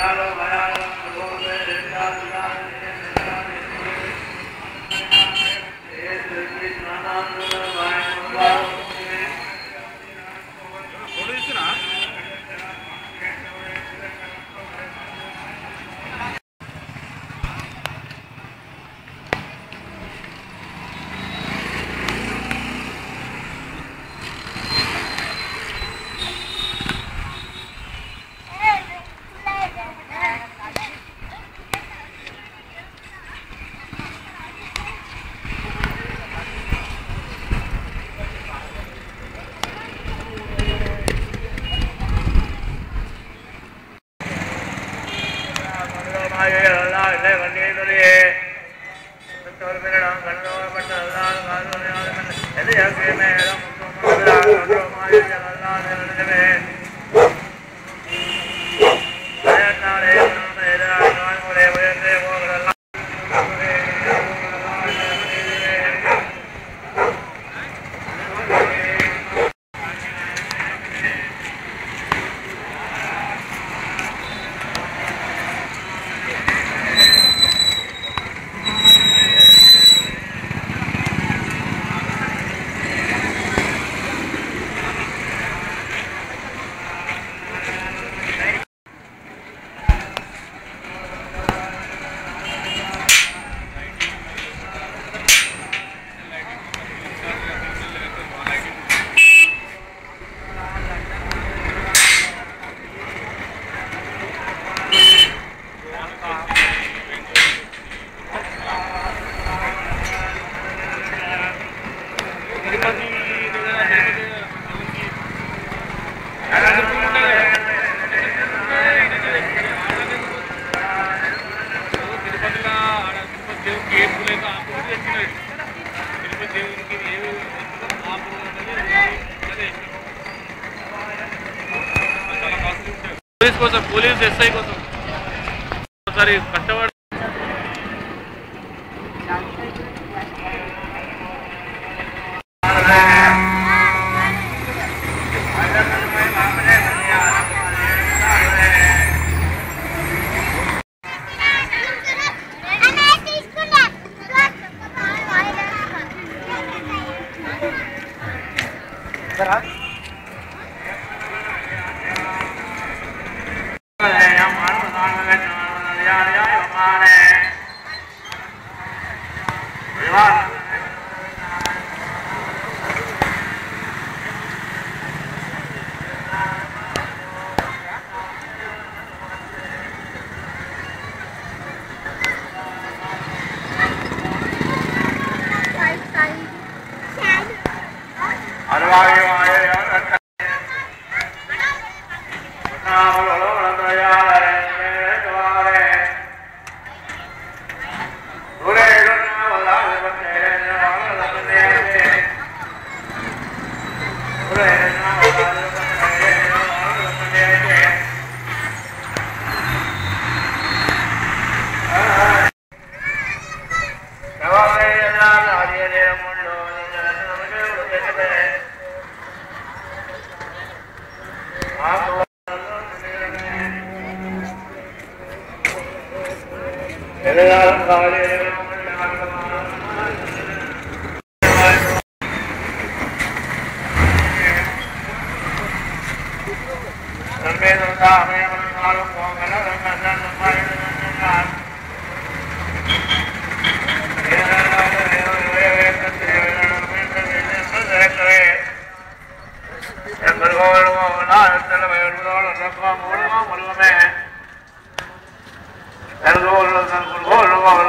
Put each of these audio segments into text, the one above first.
not on my ஏழாம் கண்ணோடு பட்டு எது ஏற்கனவே ஏழாம் முத்து மாயா పోలీస్ కోసం పోలీస్ ఎస్ఐ కోసం ఒకసారి కష్టపడి ஆவலோனதயாள Amen.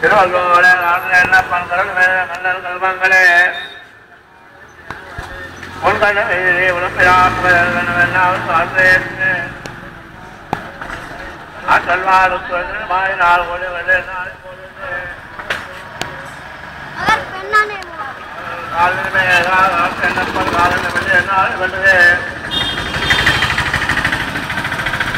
திருவள்ளுவோட என்ன பண்கிறோம் கண்ணல் கல்வங்களே முன்கண்ண வெயிலே உடம்பிராமல் காற்றேற்று ஆற்றல்வாருக்கு மாய் நாள் ஒளி வெள்ளை நாள் காலின் மேலாக என்ன காலின் வெள்ளை நாள்